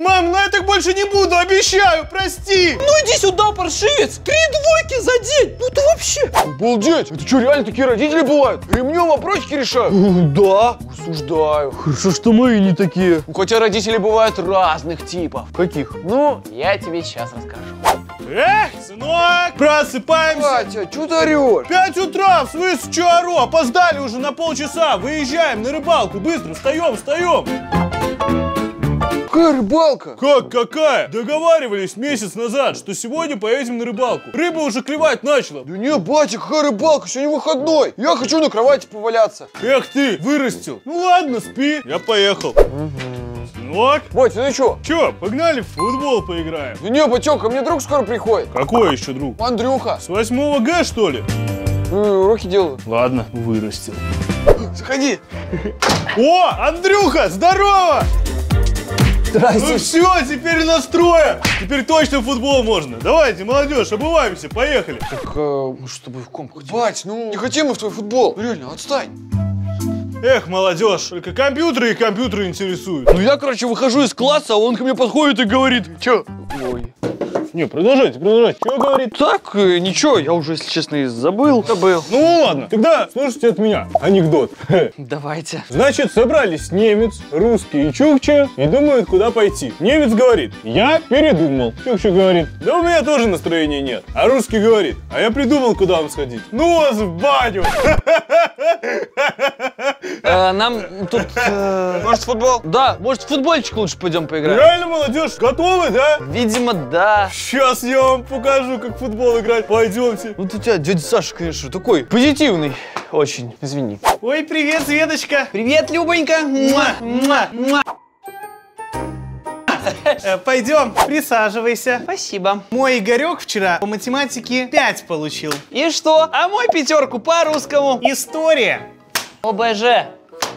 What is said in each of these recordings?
Мам, ну я так больше не буду, обещаю, прости! Ну иди сюда, паршивец! Три двойки за день! Ну ты вообще... Обалдеть! Это что, реально такие родители бывают? Ремнем вопросики решают? Да. Осуждаю. Хорошо, что мои не такие. Ну, Хотя родители бывают разных типов. Каких? Ну, я тебе сейчас расскажу. Эх, сынок, просыпаемся! Батя, что ты орешь? Пять утра, в смысле, че ору? Опоздали уже на полчаса, выезжаем на рыбалку, быстро, встаем, встаем! Какая рыбалка? Как, какая? Договаривались месяц назад, что сегодня поедем на рыбалку. Рыба уже клевать начала. Да не, батя, какая рыбалка? Сегодня выходной. Я хочу на кровати поваляться. Эх ты, вырастил. Ну ладно, спи, я поехал. Сынок, Батя, ну что? че, погнали в футбол поиграем. Да не, ко мне друг скоро приходит. Какой еще друг? Андрюха. С 8 Г, что ли? Ну, уроки делаю. Ладно, вырастил. Заходи. О, Андрюха, здорово! Ну Здрасте. все, теперь настроя. Теперь точно футбол можно. Давайте, молодежь, обуваемся, поехали. Так, э, мы с тобой в ком хотим? Бать, ну не хотим мы в твой футбол. Реально, отстань. Эх, молодежь, только компьютеры и компьютеры интересуют. Ну я, короче, выхожу из класса, а он ко мне подходит и говорит, чё? Ой. Не, продолжайте, продолжайте. Что говорит? Так, э, ничего, я уже, если честно, и забыл. Забыл. Ну ладно, тогда слушайте от меня анекдот. Давайте. Значит, собрались немец, русский и чукча и думают, куда пойти. Немец говорит, я передумал. Чукча говорит, да у меня тоже настроения нет. А русский говорит, а я придумал, куда вам сходить. Ну вас в баню. Э, нам тут... э, Может, футбол? Да, может, в футбольчик лучше пойдем поиграем? Реально, молодежь, готовы, да? Видимо, да. Сейчас я вам покажу, как в футбол играть. Пойдемте. Вот у тебя дядя Саша, конечно, такой позитивный. Очень, извини. Ой, привет, Светочка. Привет, Любонька. Муа, муа, муа. Э, Пойдем, присаживайся. Спасибо. Мой Игорек вчера по математике 5 получил. И что? А мой пятерку по русскому. История, ОБЖ.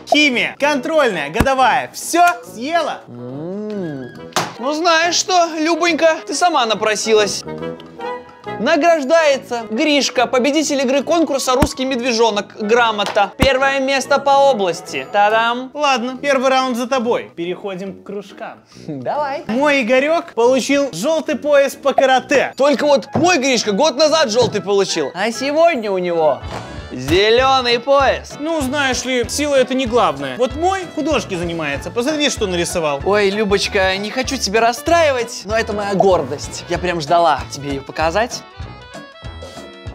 химия, контрольная, годовая. Все съела? Ну знаешь что, Любонька, ты сама напросилась. Награждается Гришка, победитель игры конкурса «Русский медвежонок». Грамота. Первое место по области. Та-дам. Ладно, первый раунд за тобой. Переходим к кружкам. Давай. Мой Игорек получил желтый пояс по карате. Только вот мой Гришка год назад желтый получил. А сегодня у него зеленый пояс. Ну, знаешь ли, сила это не главное. Вот мой художки занимается. Посмотри, что нарисовал. Ой, Любочка, не хочу тебя расстраивать, но это моя гордость. Я прям ждала тебе ее показать.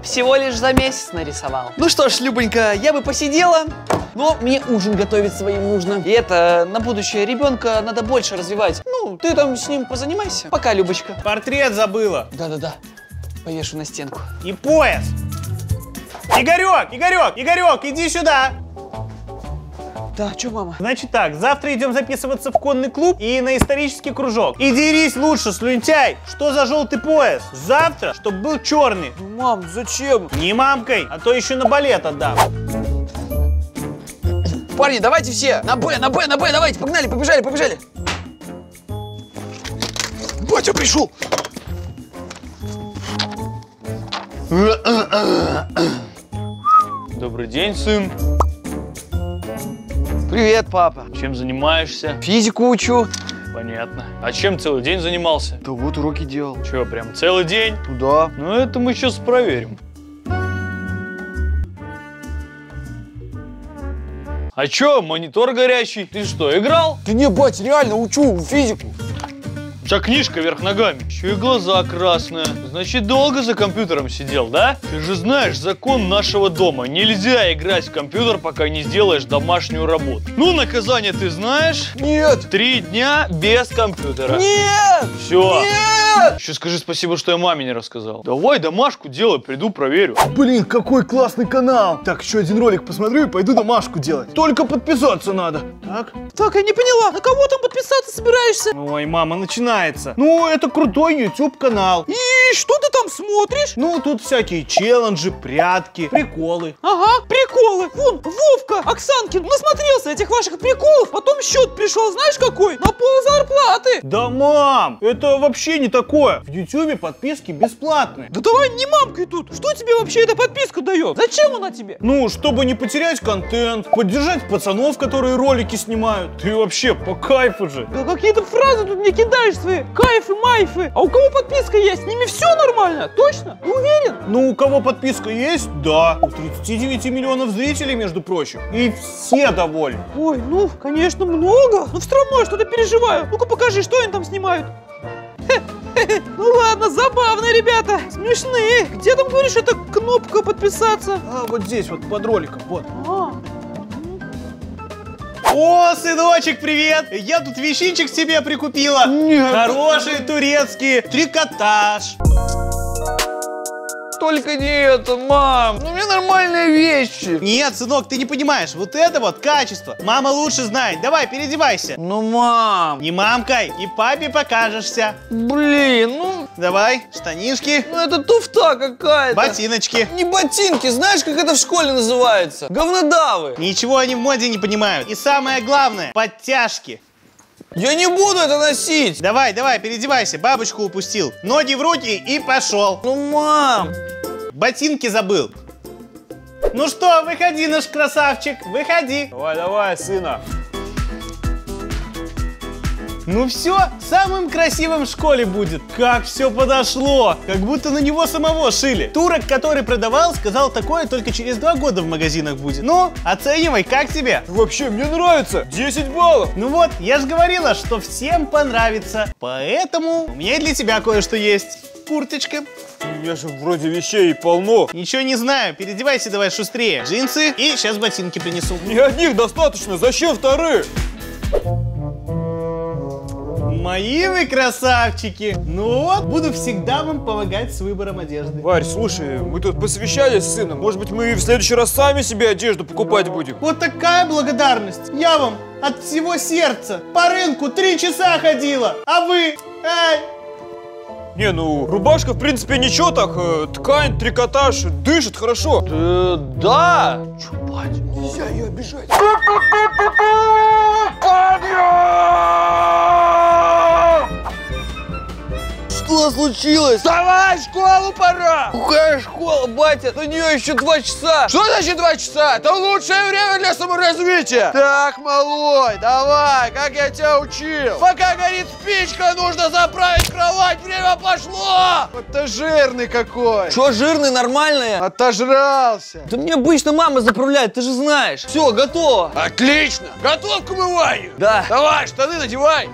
Всего лишь за месяц нарисовал. Ну что ж, Любонька, я бы посидела, но мне ужин готовить своим нужно. И это на будущее ребенка надо больше развивать. Ну, ты там с ним позанимайся. Пока, Любочка. Портрет забыла. Да-да-да, повешу на стенку. И пояс. Игорек, Игорек, Игорек, иди сюда. Да, что, мама? Значит так, завтра идем записываться в конный клуб и на исторический кружок. И дерись лучше, слюнтяй. Что за желтый пояс? Завтра, чтобы был черный. Мам, зачем? Не мамкой, а то еще на балет отдам. Парни, давайте все! На Б, на Б, на Б, давайте, погнали, побежали, побежали! Батя пришел. Добрый день, сын. Привет, папа. Чем занимаешься? Физику учу. Понятно. А чем целый день занимался? Да вот уроки делал. Че, прям целый день? Ну да. Ну, это мы сейчас проверим. А чё, монитор горящий? Ты что, играл? Да не, батя, реально учу физику. Тебя книжка вверх ногами. Еще и глаза красные. Значит, долго за компьютером сидел, да? Ты же знаешь закон нашего дома. Нельзя играть в компьютер, пока не сделаешь домашнюю работу. Ну, наказание ты знаешь? Нет. Три дня без компьютера. Нет. Все. Нет. Еще скажи спасибо, что я маме не рассказал. Давай домашку делай, приду проверю. Блин, какой классный канал. Так, еще один ролик посмотрю и пойду домашку делать. Только подписаться надо. Так? Так, я не поняла, на кого там подписаться собираешься? Ой, мама, начинается. Ну, это крутой YouTube канал. И что ты там смотришь? Ну, тут всякие челленджи, прятки, приколы. Ага, приколы. Вон, Вовка, Оксанкин, насмотрелся этих ваших приколов, потом счет пришел, знаешь какой? На пол зарплаты. Да, мам, это вообще не такое? В Ютубе подписки бесплатные. Да давай не мамкой тут. Что тебе вообще эта подписка дает? Зачем она тебе? Ну, чтобы не потерять контент, поддержать пацанов, которые ролики снимают. Ты вообще по кайфу же. Да какие-то фразы тут мне кидаешь свои. Кайфы, майфы. А у кого подписка есть? С ними все нормально? Точно? Ты уверен? Ну, у кого подписка есть? Да. У 39 миллионов зрителей, между прочим. И все довольны. Ой, ну, конечно, много. Но все равно я что-то переживаю. Ну-ка покажи, что они там снимают. Ну ладно, забавно, ребята. Смешные. Где там, говоришь, эта кнопка подписаться? А, вот здесь, вот под роликом, вот. А, О, сыночек, привет! Я тут вещичек себе прикупила. Хорошие турецкие. Трикотаж. Только не это, мам. Ну, у меня нормальные вещи. Нет, сынок, ты не понимаешь. Вот это вот качество. Мама лучше знает. Давай, переодевайся. Ну, мам. Не мамкой, и папе покажешься. Блин, ну, Давай, штанишки, ну это туфта какая-то. ботиночки. Не ботинки, знаешь, как это в школе называется? Говнодавы. Ничего они в моде не понимают. И самое главное, подтяжки. Я не буду это носить. Давай, давай, переодевайся, бабочку упустил. Ноги в руки и пошел. Ну, мам. Ботинки забыл. Ну что, выходи, наш красавчик, выходи. Давай, давай, сына. Ну все, самым красивым в школе будет. Как все подошло. Как будто на него самого шили. Турок, который продавал, сказал такое только через два года в магазинах будет. Ну, оценивай, как тебе? Вообще, мне нравится. 10 баллов. Ну вот, я же говорила, что всем понравится. Поэтому у меня и для тебя кое-что есть. Курточка. У меня же вроде вещей полно. Ничего не знаю, переодевайся давай шустрее. Джинсы и сейчас ботинки принесу. Не одних достаточно, зачем вторых? Мои вы красавчики! Ну вот, буду всегда вам помогать с выбором одежды. Варь, слушай, мы тут посовещались с сыном. Может быть, мы в следующий раз сами себе одежду покупать будем? Вот такая благодарность. Я вам от всего сердца по рынку три часа ходила, а вы... Ай! Не, ну, рубашка, в принципе, ничего так. э, Ткань, трикотаж, дышит хорошо. Э, да. Нельзя ее обижать. Что случилось? Вставай, в школу пора. Какая школа, батя? До нее еще два часа. Что значит два часа? Это лучшее время для саморазвития. Так, малой, давай, как я тебя учил. Пока горит спичка, нужно заправить кровать. Время пошло. Вот ты жирный какой. Что, жирный, нормальный? Отожрался. Да мне обычно мама заправляет, ты же знаешь. Все, готово. Отлично. Готов к умыванию? Да. Давай, штаны надевай.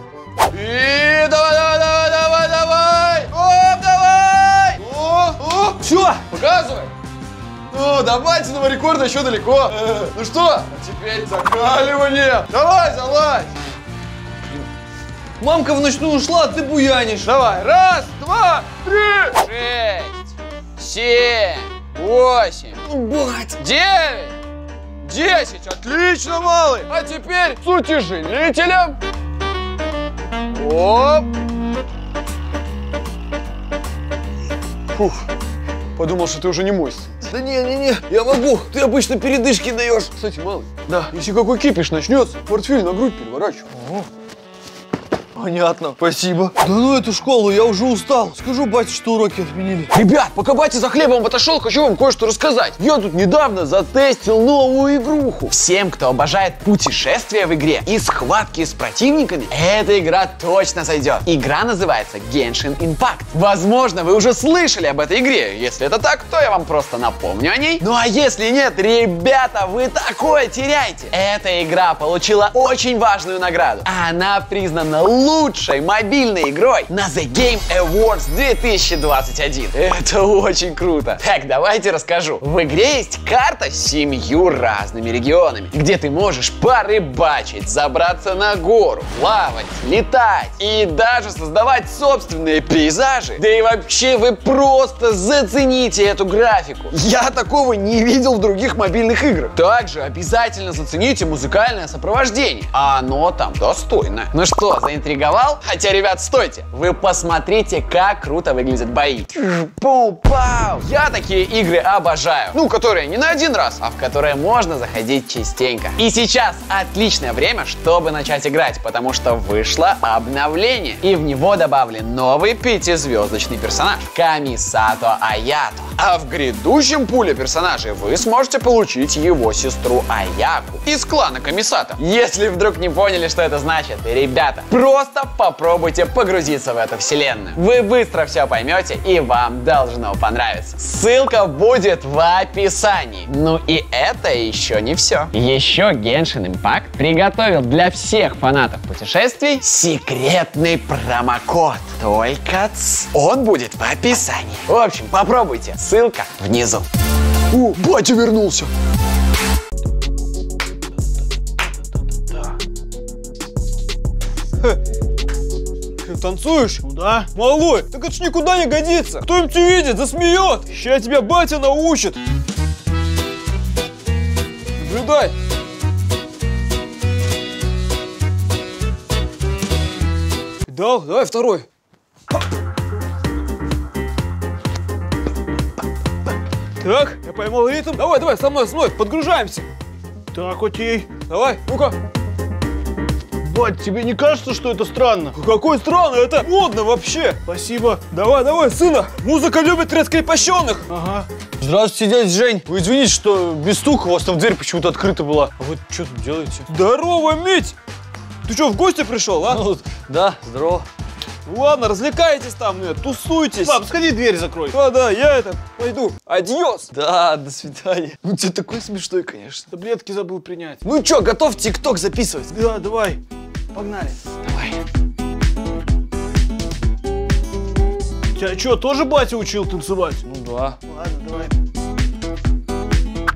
И давай, давай, давай, давай, давай. О, Все, Показывай! Ну, до батиного рекорда еще далеко. Ну что, а теперь закаливание. Давай, залазь. мамка в ночную ушла, а ты буянишь. Давай, раз, два, три. Шесть, семь, восемь, Бать. девять, десять. Отлично, малый. А теперь с утяжелителем. Оп. Фух, подумал, что ты уже не мой. Да не-не-не, я могу, ты обычно передышки даешь. Кстати, малый, да. если какой кипиш начнется, портфель на грудь переворачивай. Понятно, спасибо. Да ну эту школу, я уже устал. Скажу бате, что уроки отменили. Ребят, пока батя за хлебом отошел, хочу вам кое-что рассказать. Я тут недавно затестил новую игруху. Всем, кто обожает путешествия в игре и схватки с противниками, эта игра точно зайдет. Игра называется Genshin Impact. Возможно, вы уже слышали об этой игре. Если это так, то я вам просто напомню о ней. Ну а если нет, ребята, вы такое теряете. Эта игра получила очень важную награду. Она признана лучшей мобильной игрой на The Game Awards 2021. Это очень круто. Так, давайте расскажу. В игре есть карта с семью разными регионами, где ты можешь порыбачить, забраться на гору, плавать, летать и даже создавать собственные пейзажи. Да и вообще вы просто зацените эту графику. Я такого не видел в других мобильных играх. Также обязательно зацените музыкальное сопровождение. А оно там достойно. Ну что, заинтриговали? Заинтриговал? Хотя, ребят, стойте. Вы посмотрите, как круто выглядят бои. Пау-пау. Я такие игры обожаю. Ну, которые не на один раз, а в которые можно заходить частенько. И сейчас отличное время, чтобы начать играть, потому что вышло обновление. И в него добавлен новый пятизвездочный персонаж – Камисато Аято. А в грядущем пуле персонажей вы сможете получить его сестру Аяку из клана Камисато. Если вдруг не поняли, что это значит, ребята, просто попробуйте погрузиться в эту вселенную. Вы быстро все поймете и вам должно понравиться. Ссылка будет в описании. Ну и это еще не все. Еще Genshin Impact приготовил для всех фанатов путешествий секретный промокод. Только ц, он будет в описании. В общем, попробуйте. Ссылка внизу. О, батя вернулся. Ты танцуешь? Ну да. Малой, так это ж никуда не годится. Кто-нибудь увидит, засмеет. Сейчас тебя батя научит. Наблюдай. Да, давай второй. Так, я поймал ритм. Давай, давай, со мной, со мной, подгружаемся. Так, окей. Давай, ну-ка. Бать, тебе не кажется, что это странно? Какой странный, это модно вообще. Спасибо. Давай, давай, сына, музыка любит раскрепощенных. Ага. Здравствуйте, дядя Жень. Вы извините, что без стука у вас там дверь почему-то открыта была. А вы что тут делаете? Здорово, Мить! Ты что, в гости пришел, а? Ну, да, здорово. Ладно, развлекайтесь там, нет, тусуйтесь. Пап, сходи дверь закрой. Да, да, я это, пойду. Адьос. Да, до свидания. Ну, ты такой смешной, конечно. Таблетки забыл принять. Ну что, готов тикток записывать? Да, давай. Погнали. Давай. Тебя что, тоже батя учил танцевать? Ну да. Ладно, давай.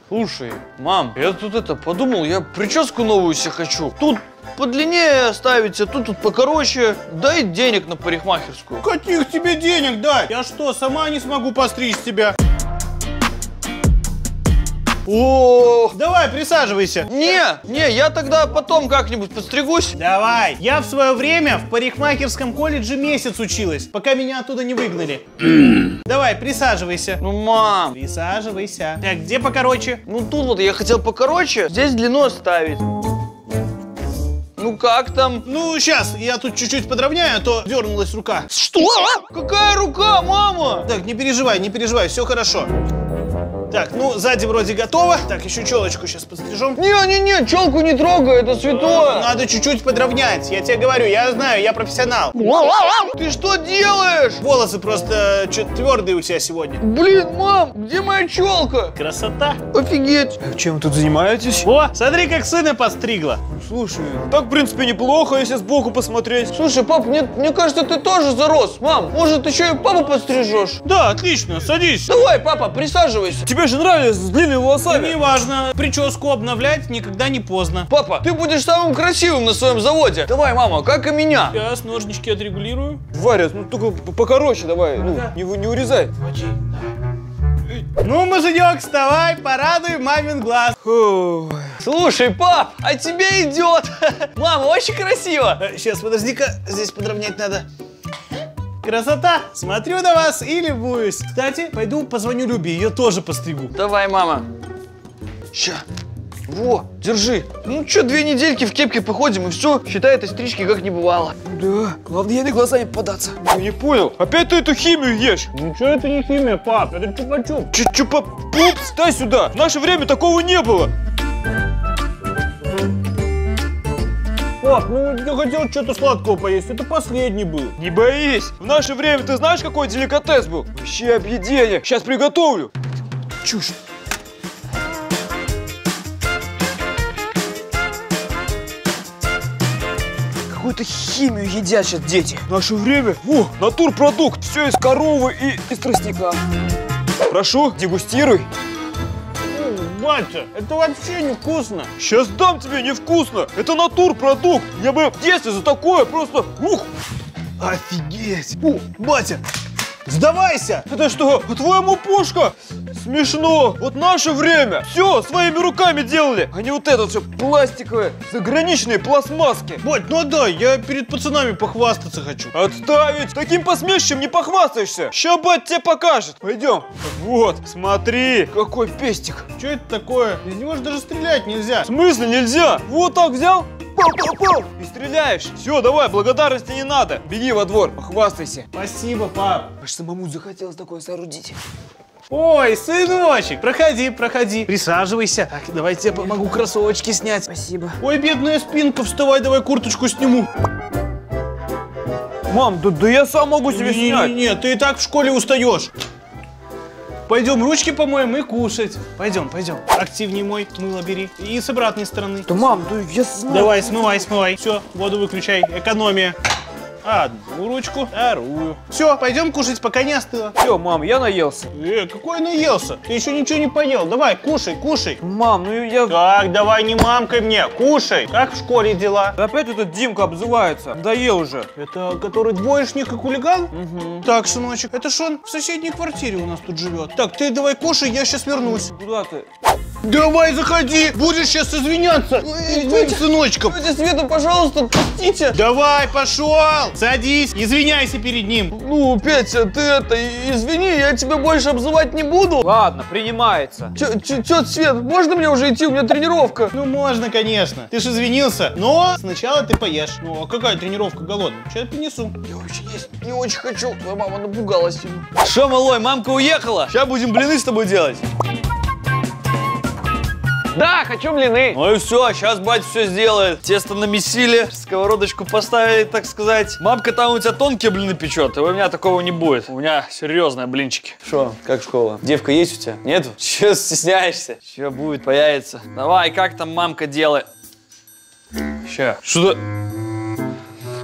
Слушай, мам, я тут это подумал, я прическу новую себе хочу. Тут подлиннее оставить, а тут, тут покороче. Дай денег на парикмахерскую. Каких тебе денег дать? Я что, сама не смогу постричь тебя? О, Давай, присаживайся. не, не, я тогда потом как-нибудь подстригусь. Давай. Я в свое время в парикмахерском колледже месяц училась, пока меня оттуда не выгнали. Давай, присаживайся. Ну, мам, Присаживайся. Так, где покороче? ну тут вот я хотел покороче, здесь длину оставить. Ну как там? Ну, сейчас, я тут чуть-чуть подровняю, а то дернулась рука. Что? Какая рука, мама? Так, не переживай, не переживай, все хорошо. Так, ну, сзади вроде готово. Так, еще челочку сейчас подстрижем. Не-не-не, челку не трогай, это святое. Надо чуть-чуть подровнять. Я тебе говорю, я знаю, я профессионал. Ты что делаешь? Волосы просто что-то твердые у тебя сегодня. Блин, мам, где моя челка? Красота. Офигеть. Чем вы тут занимаетесь? О, смотри, как сына постригла. Слушай, так, в принципе, неплохо, если сбоку посмотреть. Слушай, пап, мне, мне кажется, ты тоже зарос. Мам, может, еще и папу подстрижешь? Да, отлично, садись. Давай, папа, присаживайся. Тебе же нравились с длинными волосами. Неважно, прическу обновлять никогда не поздно. Папа, ты будешь самым красивым на своем заводе. Давай, мама, как и меня. Сейчас ножнички отрегулирую. Варя, ну только п- покороче давай, ну, не, вы- не урезай. Ну, муженек, вставай, порадуй мамин глаз. Ой. Слушай, пап, а тебе идет. Мама, очень красиво. Сейчас, подожди-ка, здесь подровнять надо. Красота! Смотрю на вас и любуюсь. Кстати, пойду позвоню Любе, ее тоже постригу. Давай, мама. Ща. Во, держи. Ну что, две недельки в кепке походим, и все, считай, этой стрички как не бывало. Да, главное, я на глазами попадаться. Ну, не понял, опять ты эту химию ешь? Ну что это не химия, пап, это чупа-чуп. Чу-чупа, пупс, дай сюда. В наше время такого не было. Пап, ну я хотел что-то сладкого поесть, это последний был. Не боись, в наше время ты знаешь, какой деликатес был? Вообще объедение. Сейчас приготовлю. Чушь. Какую-то химию едят сейчас дети. В наше время, о, натурпродукт, все из коровы и из тростника. Прошу, дегустируй. Батя, это вообще невкусно. Сейчас дам тебе невкусно. Это натурпродукт. Я бы в детстве за такое просто, ух, Офигеть. О, батя, Сдавайся! Это что, по-твоему пушка? Смешно. Вот наше время. Все своими руками делали. А не вот это все пластиковые, заграничные пластмасски. Бать, ну отдай, я перед пацанами похвастаться хочу. Отставить! Таким посмешищем не похвастаешься! Ща бать тебе покажет! Пойдем! Вот, смотри! Какой пестик! Что это такое? Из него же даже стрелять нельзя. В смысле нельзя? Вот так взял, пау-пау-пау, и стреляешь! Все, давай, благодарности не надо! Беги во двор, похвастайся! Спасибо, пап. Аж самому захотелось такое соорудить. Ой, сыночек, проходи, проходи. Присаживайся. Так, давай тебе помогу кроссовочки снять. Спасибо. Ой, бедная спинка, вставай, давай курточку сниму. Мам, да, да я сам могу себе снять! Не-не-не, ты и так в школе устаешь. Пойдем ручки помоем и кушать. Пойдем, пойдем. Активней мой, мыло бери. И с обратной стороны. Да мам, да я знаю! Давай, смывай, смывай. Все, воду выключай. Экономия. Одну ручку, вторую. Все, пойдем кушать, пока не остыло. Все, мам, я наелся. Э, какой наелся? Ты еще ничего не поел. Давай, кушай, кушай. Мам, ну я... Так, давай не мамкой мне, кушай. Как в школе дела? Опять этот Димка обзывается. Доел уже. Это который двоечник и хулиган? Так, сыночек, это ж он в соседней квартире у нас тут живет. Так, ты давай кушай, я сейчас вернусь. Куда ты? Давай, заходи, будешь сейчас извиняться перед моим сыночком. Тетя Света, пожалуйста, пустите! Давай, пошел! Садись, извиняйся перед ним. Ну, Петя, ты это, извини, я тебя больше обзывать не буду. Ладно, принимается. Тетя Свет, можно мне уже идти, у меня тренировка? Ну, можно, конечно. Ты ж извинился, но сначала ты поешь. Ну, а какая тренировка голодная? Сейчас принесу. Я вообще есть не очень хочу. Моя мама напугалась. Что, малой, мамка уехала? Сейчас будем блины с тобой делать. Да, хочу блины. Ну и все, сейчас батя все сделает. Тесто намесили, сковородочку поставили, так сказать. Мамка там у тебя тонкие блины печет, а у меня такого не будет. У меня серьезные блинчики. Что, как школа? Девка есть у тебя? Нету? Че стесняешься? Че будет, появится? Давай, как там мамка делает? Ща. Что-то...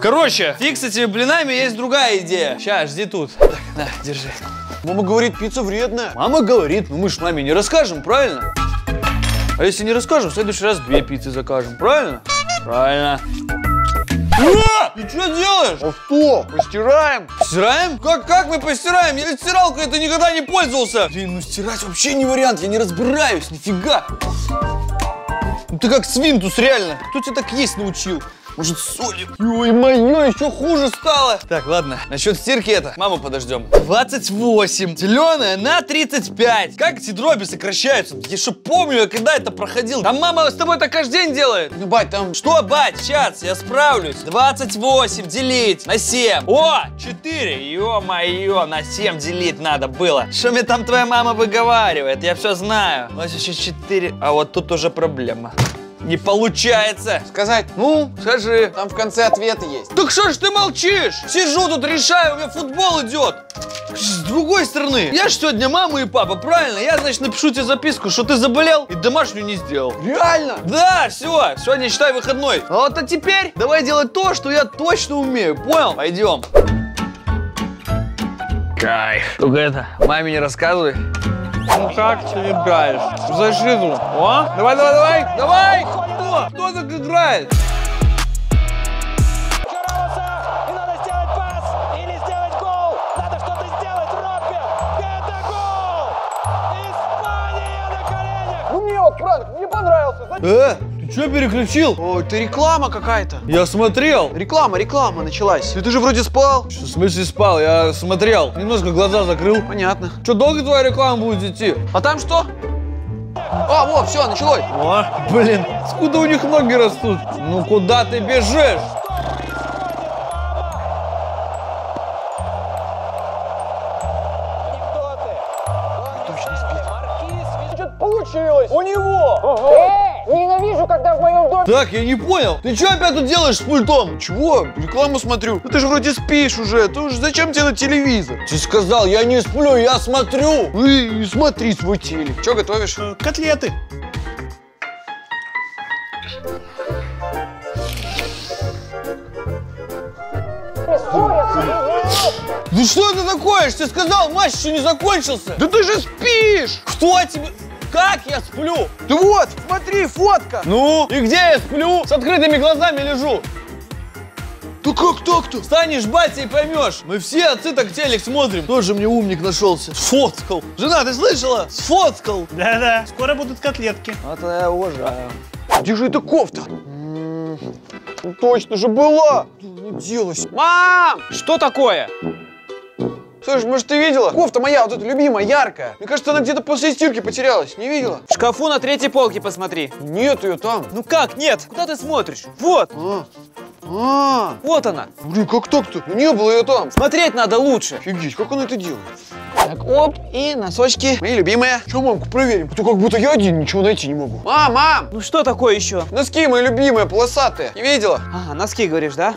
Короче, фиг с этими блинами, есть другая идея. Сейчас, жди тут. Так, на, держи. Мама говорит, пицца вредная. Мама говорит, ну мы ж маме не расскажем, правильно? А если не расскажем, в следующий раз две пиццы закажем, правильно? Правильно. А! Ты что делаешь? А что? Постираем? Стираем? Как, как мы постираем? Я ведь стиралкой это никогда не пользовался. Блин, ну стирать вообще не вариант, я не разбираюсь, нифига. Ну ты как свинтус, реально. Кто тебя так есть научил? Может, соли? Ой, мое, еще хуже стало. Так, ладно, насчет стирки это. Маму подождем. 28. Зеленая на 35. Как эти дроби сокращаются? Я что помню, я когда это проходил. Там мама с тобой так каждый день делает. Ну, бать, там... Что, бать, сейчас, я справлюсь. 28 делить на 7. О, 4. Ё-моё, на 7 делить надо было. Что мне там твоя мама выговаривает? Я все знаю. Вот еще 4. А вот тут уже проблема. Не получается. Сказать, Ну, скажи. там в конце ответы есть. Так что ж ты молчишь? Сижу тут решаю, у меня футбол идет. С другой стороны, я ж сегодня мама и папа, правильно? Я, значит, напишу тебе записку, что ты заболел и домашнюю не сделал. Реально? Да, все, сегодня считай выходной. А вот а теперь давай делать то, что я точно умею, понял? Пойдем. Кайф. Только это, маме не рассказывай. Ну как ты играешь? В защиту. О, давай, давай, давай, давай! Кто? Кто так играет? И надо сделать пас или сделать гол. Надо что-то сделать, Робби. Это гол! Испания на коленях. Ну. Знаете, Э, ты что переключил? Ой, это реклама какая-то. Я смотрел. Реклама, реклама началась. Ты же вроде спал. В смысле спал? Я смотрел. Немножко глаза закрыл. Понятно. Что, долго твоя реклама будет идти? А там что? А, вот, все, началось. О, блин, откуда у них ноги растут? Ну куда ты бежишь? Так, я не понял. Ты что опять тут делаешь с пультом? Чего? Рекламу смотрю. Ну ты же вроде спишь уже. Ты уже зачем тебе на телевизор? Ты сказал, я не сплю, я смотрю. Ну и, смотри свой телек. Что готовишь? Э, Котлеты. Ну что это такое? Тебе сказал, матч еще не закончился. Да ты же спишь! Кто тебе... Как я сплю? Ты вот, смотри, фотка. Ну? И где я сплю? С открытыми глазами лежу. Да как так-то? Станешь батей и поймешь. Мы все отцы так телек смотрим. Тоже мне умник нашелся. Сфоткал. Жена, ты слышала? Сфоткал. Да-да, скоро будут котлетки. Это я уважаю. Где же эта кофта? Ну Точно же была! Не делась. Мам! Что такое? Слушай, может ты видела? Кофта моя, вот эта любимая, яркая. Мне кажется, она где-то после стирки потерялась. Не видела? В шкафу на третьей полке посмотри. Нет ее там. Ну как нет? Куда ты смотришь? Вот, А, а, вот она. блин, как так-то? Ну не было ее там. Смотреть надо лучше. Офигеть, как она это делает? Так, оп, и носочки. Мои любимые. Че, мамку, проверим? А то как будто я один ничего найти не могу. Мам, мам! Ну что такое еще? Носки мои любимые, полосатые. Не видела? Ага, носки говоришь, да?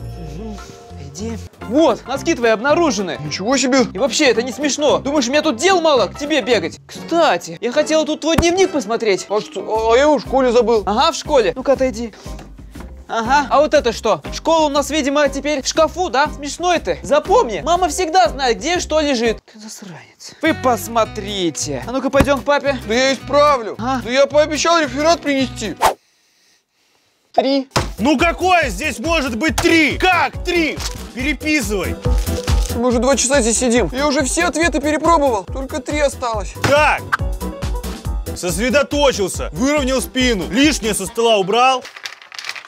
Иди. Вот, носки твои обнаружены. Ничего себе. И вообще, это не смешно. Думаешь, у меня тут дел мало к тебе бегать? Кстати, я хотела тут твой дневник посмотреть. А что? А я его в школе забыл. Ага, в школе. Ну-ка, отойди. Ага, а вот это что? Школа у нас, видимо, теперь в шкафу, да? Смешной ты. Запомни, мама всегда знает, где что лежит. Ты засранец. Вы посмотрите. А ну-ка, пойдем к папе. Да я исправлю. А? Да я пообещал реферат принести. Три. Ну какое здесь может быть три? Как три? Переписывай. Мы уже два часа здесь сидим. Я уже все ответы перепробовал. Только три осталось. Так. Сосредоточился, выровнял спину, лишнее со стола убрал,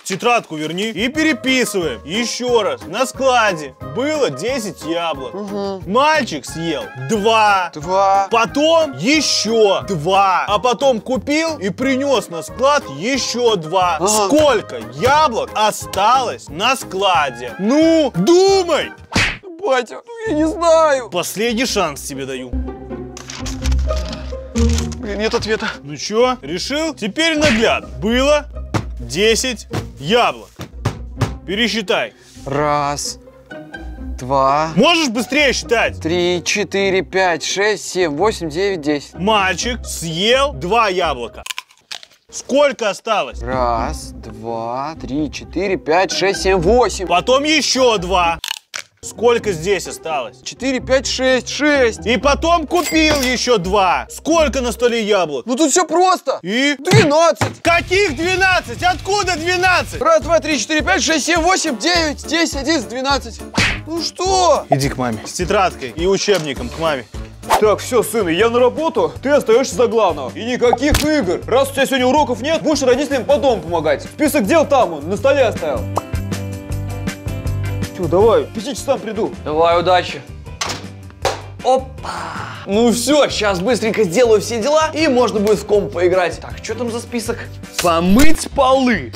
тетрадку верни и переписываем. Еще раз. На складе было 10 яблок. Мальчик съел 2. Два. Потом еще два. А потом купил и принес на склад еще два. Ага. Сколько яблок осталось на складе? Ну, думай! Батя, ну я не знаю. Последний шанс тебе даю. Блин, нет ответа. Ну чё, решил? Теперь нагляд. Было 10 яблок. Пересчитай. Раз, два, Можешь быстрее считать? три, четыре, пять, шесть, семь, восемь, девять, десять. Мальчик съел два яблока. Сколько осталось? Раз, два, три, четыре, пять, шесть, семь, восемь. Потом еще два. Сколько здесь осталось? Четыре, пять, шесть, шесть. И потом купил еще два. Сколько на столе яблок? Ну тут все просто. И? Двенадцать. Каких 12? Откуда 12? Раз, два, три, четыре, пять, шесть, семь, восемь, девять, десять, одиннадцать, двенадцать. Ну что? Иди к маме. С тетрадкой и учебником к маме. Так, все, сын, я на работу, ты остаешься за главного. И никаких игр. Раз у тебя сегодня уроков нет, будешь родителям по дому помогать. Список дел там, он, на столе оставил. Все, давай, в пяти часам приду. Давай, удачи. Опа! Ну все, сейчас быстренько сделаю все дела, и можно будет в комп поиграть. Так, что там за список? Помыть полы.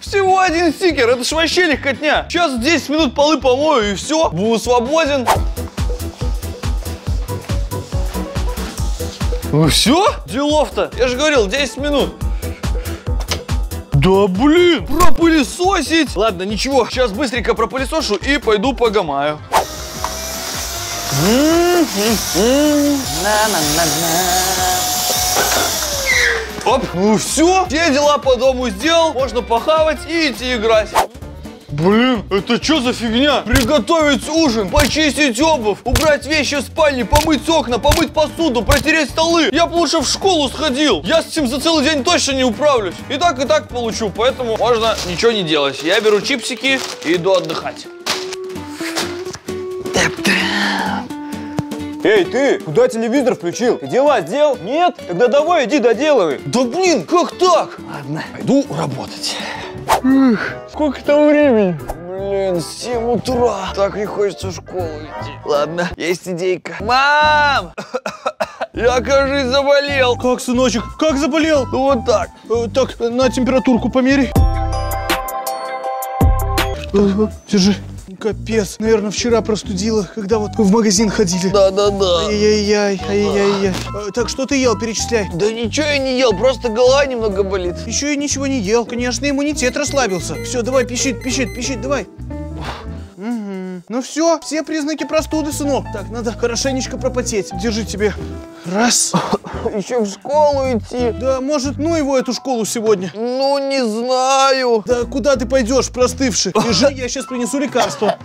Всего один стикер, это ж вообще легкотня. Сейчас 10 минут полы помою и все, буду свободен. Ну все? Делов-то. Я же говорил, 10 минут. Да блин, пропылесосить. Ладно, ничего, сейчас быстренько пропылесошу и пойду погамаю. Оп, ну все, все дела по дому сделал, можно похавать и идти играть. Блин, это что за фигня? Приготовить ужин, почистить обувь, убрать вещи в спальне, помыть окна, помыть посуду, протереть столы. Я бы лучше в школу сходил. Я с этим за целый день точно не управлюсь. И так, и так получу, поэтому можно ничего не делать. Я беру чипсики и иду отдыхать. Эй, ты, куда телевизор включил? Ты дела сделал? Нет? Тогда давай, иди доделывай. Да блин, как так? Пойду работать. Сколько там времени? Блин, 7 утра. Так не хочется в школу идти. Ладно, есть идейка. Мам! Я, кажется, заболел. Как, сыночек, как заболел? Ну вот так. Э, Так, на температурку померяй. Э, Держи. Капец, наверное, вчера простудила, когда вот в магазин ходили. Да-да-да. Ай-яй-яй, ай-яй-яй. Э, Так, что ты ел, перечисляй. Да ничего я не ел, просто голова немного болит. Еще и ничего не ел, конечно, иммунитет расслабился. Все, давай, пищит, пищит, пищит, давай. Ну все, все признаки простуды, сынок. Так, надо хорошенечко пропотеть. Держи тебе. Раз. Еще в школу идти. Да, может, ну его эту школу сегодня. Ну, не знаю. Да куда ты пойдешь, простывший? Лежи, я сейчас принесу лекарство.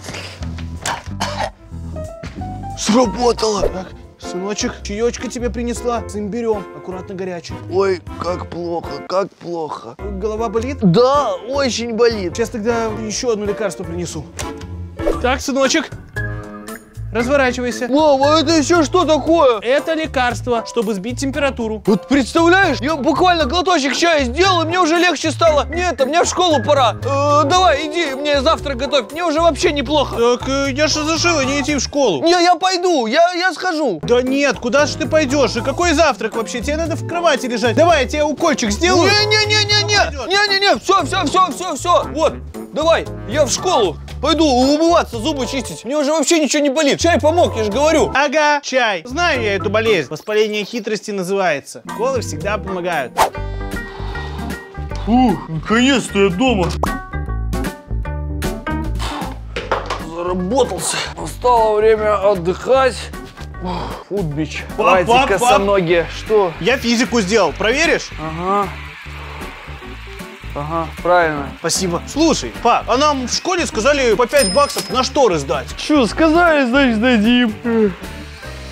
Сработало. Так, сыночек, чаечка тебе принесла с имбирем. Аккуратно горячий. Ой, как плохо, как плохо. Голова болит? Да, очень болит. Сейчас тогда еще одно лекарство принесу. Так, сыночек, разворачивайся. Мама, это еще что такое? Это лекарство, чтобы сбить температуру. Вот представляешь, я буквально глоточек чая сделал, и мне уже легче стало. Нет, мне в школу пора. Э, давай, иди, мне завтрак готовь. Мне уже вообще неплохо. Так э, я же разрешила не идти в школу. Не, я пойду, я, я схожу. Да нет, куда же ты пойдешь? И какой завтрак вообще? Тебе надо в кровати лежать. Давай, я тебе укольчик сделаю. Не-не-не-не-не, не-не-не, все, все, все, все, все. Вот, давай, я в школу. Пойду умываться, зубы чистить. Мне уже вообще ничего не болит. Чай помог, я же говорю. Ага, чай. Знаю я эту болезнь. Воспаление хитрости называется. Колы всегда помогают. Наконец-то я дома. Заработался. Настало время отдыхать. Футбич. Со ноги. Что? Я физику сделал. Проверишь? Ага. Ага, правильно. Спасибо. Слушай, пап, а нам в школе сказали по 5 баксов на шторы сдать. Что, сказали, значит, дадим.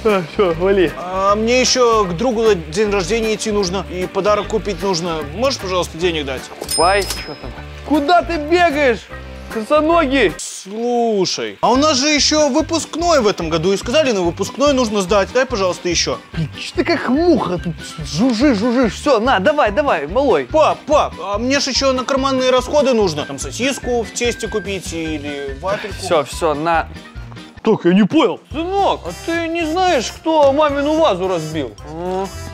А, все, вали. А мне еще к другу на день рождения идти нужно и подарок купить нужно. Можешь, пожалуйста, денег дать? Пай, что там? Куда ты бегаешь? Косоногий. Слушай, а у нас же еще выпускной в этом году, и сказали, на выпускной нужно сдать. Дай, пожалуйста, еще. Ты как муха тут жужжишь, жужжишь. Все, на, давай, давай, малой. Пап, пап, а мне же еще на карманные расходы нужно. Там сосиску в тесте купить или вафельку. Все, все, на. Так, я не понял. Сынок, а ты не знаешь, кто мамину вазу разбил?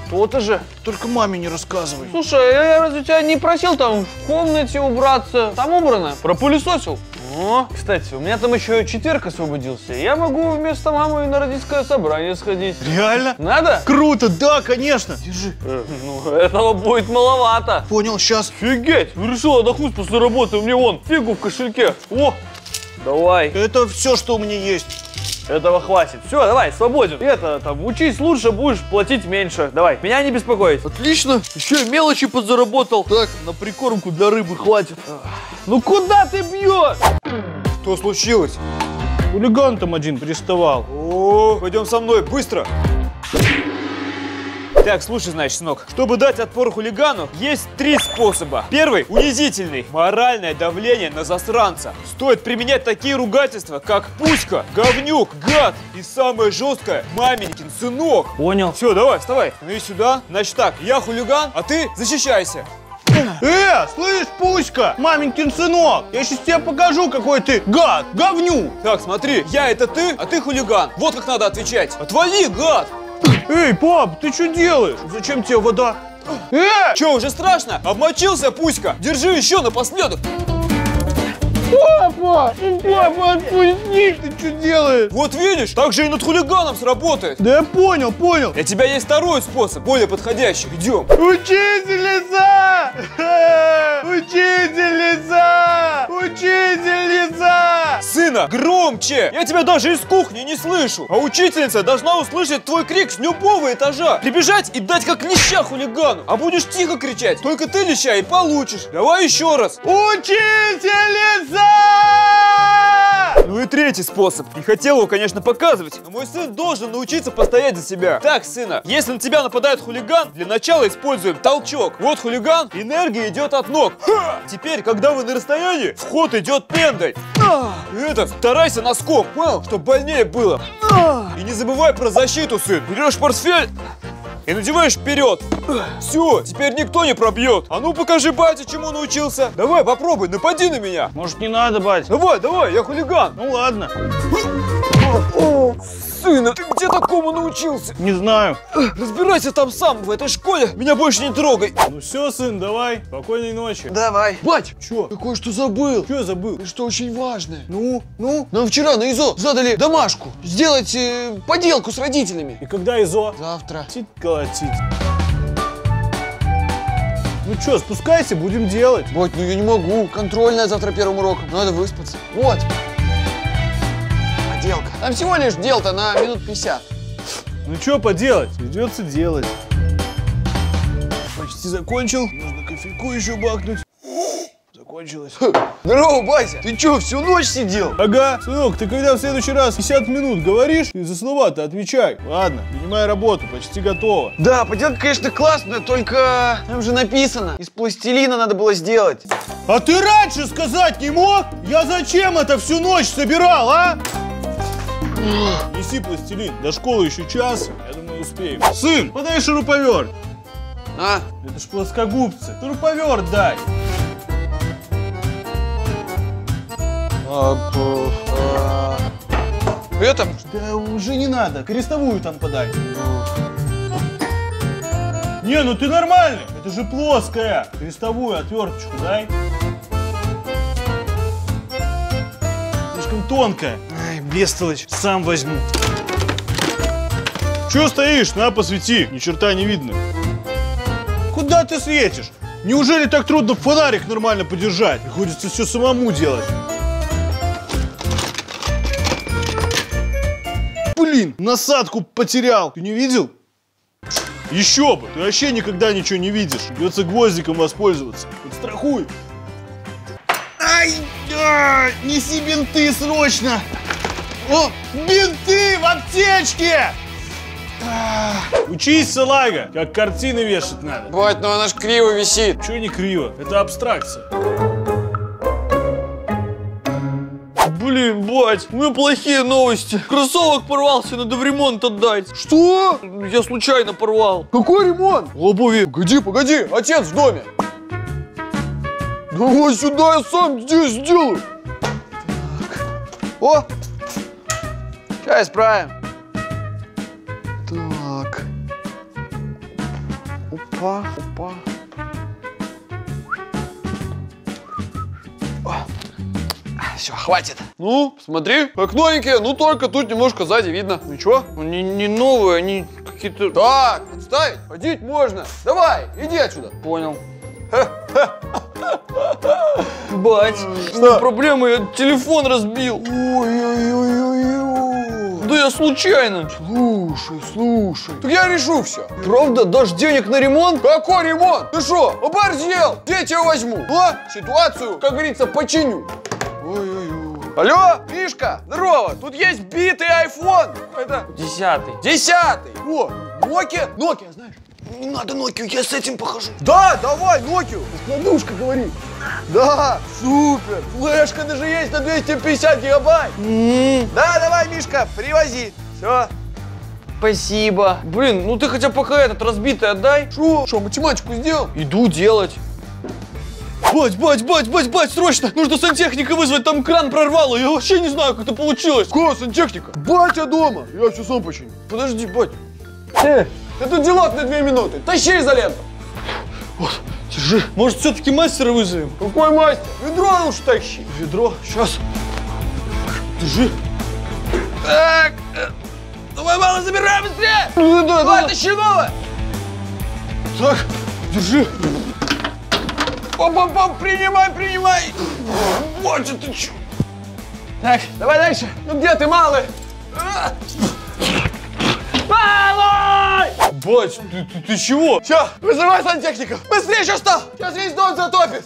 То-то же. Только маме не рассказывай. Слушай, я разве тебя не просил там в комнате убраться? Там убрано, пропылесосил. О, кстати, у меня там еще четверг освободился. Я могу вместо мамы на родительское собрание сходить. Реально? Надо? Круто, да, конечно. Держи. Ну, этого будет маловато. Понял, сейчас. Офигеть, решил отдохнуть после работы, у меня вон фигу в кошельке. О, Давай. Это все, что у меня есть. Этого хватит. Все, давай, свободен. И Это, там, учись лучше, будешь платить меньше. Давай, меня не беспокоить. Отлично, еще и мелочи подзаработал. Так, на прикормку для рыбы хватит. Ну куда ты бьешь? Что случилось? Хулиган там один приставал. О, пойдем со мной, быстро! Так, слушай, значит, сынок, чтобы дать отпор хулигану, есть три способа. Первый – унизительный. Моральное давление на засранца. Стоит применять такие ругательства, как пуська, говнюк, гад и самое жесткое – маменькин сынок. Понял. Все, давай, вставай. Ну и сюда. Значит так, я хулиган, а ты защищайся. Э, слышь, Пуська, маменькин сынок, я сейчас тебе покажу, какой ты гад, говню. Так, смотри, я это ты, а ты хулиган. Вот как надо отвечать. Отвали, гад! Эй, пап, ты что делаешь? Зачем тебе вода? Э, Че, уже страшно? Обмочился, Пуська? Держи еще напоследок. папа, папа, отпусти, ты что делаешь? Вот видишь, так же и над хулиганом сработает. Да я понял, понял. Для тебя есть второй способ, более подходящий. Идем. Учительница! Учительница! Учительница! Сына, громче! Я тебя даже из кухни не слышу. А учительница должна услышать твой крик с любого этажа. Прибежать и дать как леща хулигану. А будешь тихо кричать, только ты леща и получишь. Давай еще раз. Учительница! Ну и третий способ. Не хотел его, конечно, показывать, но мой сын должен научиться постоять за себя. Так, сына, если на тебя нападает хулиган, для начала используем толчок. Вот хулиган, энергия идет от ног. Ха! Теперь, когда вы на расстоянии, вход идет пендой. А! Это, старайся носком, понял, чтобы больнее было. А! И не забывай про защиту, сын. Берешь портфель и надеваешь вперед. Все, теперь никто не пробьет. А ну покажи батя, чему научился. Давай, попробуй, напади на меня. Может, не надо, бать? Давай, давай, я хулиган. Ну ладно, Сына, ты где такому научился? не знаю. Разбирайся там сам в этой школе. Меня больше не трогай. Ну все, сын, давай, спокойной ночи. Давай. Бать, Чё? я кое-что забыл. Я забыл? И что очень важное. Ну, ну. Нам вчера на ИЗО задали домашку. Сделать э, поделку с родителями. И когда ИЗО? Завтра. Тить колотить. Ну чё, спускайся, будем делать. Бать, ну я не могу. Контрольная завтра первым уроком. Надо выспаться. Вот. Поделка. Там всего лишь дел-то на минут 50. Ну чё поделать? Придется делать. Почти закончил. Нужно кофейку еще бахнуть. Закончилось. Здорово, Бася. Ты чё, всю ночь сидел? Ага, сынок, ты когда в следующий раз 50 минут говоришь, ты за слова-то отвечай. Ладно, принимай работу, почти готово. Да, поделка, конечно, классная, только там же написано. Из пластилина надо было сделать. А ты раньше сказать не мог? Я зачем это всю ночь собирал, а? Неси пластилин, до школы еще час, я думаю, успеем. Сын, подай шуруповерт. А? Это ж плоскогубцы. Шуруповерт дай. А, п- а, Это? Да уже не надо, крестовую там подай. Не, ну ты нормальный, это же плоская. Крестовую отверточку дай. Слишком тонкая. Ай, бестолочь, сам возьму. Чего стоишь? На, посвети, ни черта не видно. Куда ты светишь? Неужели так трудно фонарик нормально подержать? Приходится все самому делать. Блин, насадку потерял. Ты не видел? Еще бы, ты вообще никогда ничего не видишь. Придется гвоздиком воспользоваться. Подстрахуй. Ай, а, неси бинты срочно. О, бинты в аптечке. А, Учись, салага, как картины вешать надо. Бать, ну она ж криво висит. Чего не криво? Это абстракция. Блин, бать, у меня плохие новости. Кроссовок порвался, надо в ремонт отдать. Что? Я случайно порвал. Какой ремонт? Обуви. Погоди, погоди, отец в доме. Давай сюда, я сам здесь сделаю. О! Сейчас исправим. Так. Опа, опа. Все, хватит. Ну, смотри, как новенькие, ну только тут немножко сзади видно. Ничего? Они не новые, они какие-то... Так, отставить, ходить можно. Давай, иди отсюда. Понял. Бать, что? проблема, я телефон разбил. Ой-ой-ой-ой-ой. Да я случайно. Слушай, слушай. Так я решу все. Правда, дашь денег на ремонт? Какой ремонт? Ты что, оборзел? Где я тебя возьму? А? Ситуацию, как говорится, починю. Ой-ой-ой. Алло, Мишка, здорово. Тут есть битый iPhone. Это Десятый. десятый. О, Nokia. Nokia, знаешь? Не надо Nokia, я с этим похожу. Да, давай, Nokia. Раскладушка, говори. Да, супер. Флешка даже есть на 250 гигабайт. Да, давай, Мишка, привози. Все. Спасибо. Блин, ну ты хотя пока этот разбитый отдай. Шо? Шо, математику сделал? Иду делать. Бать, бать, бать, бать, бать, срочно! Нужно сантехника вызвать, там кран прорвало. Я вообще не знаю, как это получилось. Какая сантехника? Батя дома. Я все сам починю. Подожди, бать. Э, ты тут на две минуты. Тащи изоленту. Держи. Может, все-таки мастера вызовем? Какой мастер? Ведро уж тащи. Ведро. Сейчас. Держи. Так. Давай, мало, забирай быстрее. Давай, тащи новое. Так, держи. Пам-пам-пам, принимай, принимай. Батя, ты чё? Так, давай дальше. Ну где ты, малый? Малый! Бать, ты, ты, ты чего? Все, вызывай сантехника. Быстрее, что стал? Сейчас весь дом затопит.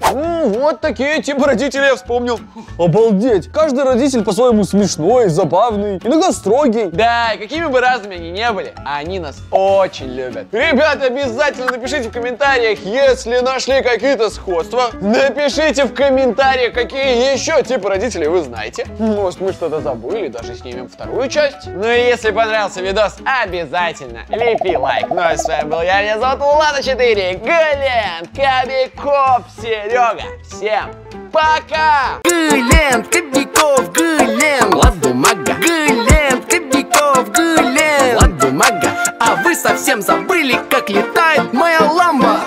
Вот такие типы родителей я вспомнил. Обалдеть! Каждый родитель по-своему смешной, забавный, иногда строгий. Да, и какими бы разными они не были, они нас очень любят. Ребята, обязательно напишите в комментариях, если нашли какие-то сходства. Напишите в комментариях, какие еще типы родителей вы знаете. Может, мы что-то забыли, даже снимем вторую часть. Ну и если понравился видос, обязательно лепи лайк. Ну а с вами был я, меня зовут Влада 4, Глен, Кобяков, Серега. Всем пока! Гылем, Кобяков, Гылем, Влад Бумага. Гылем, Кобяков, Гылем, Влад Бумага. А вы совсем забыли, как летает моя ламба.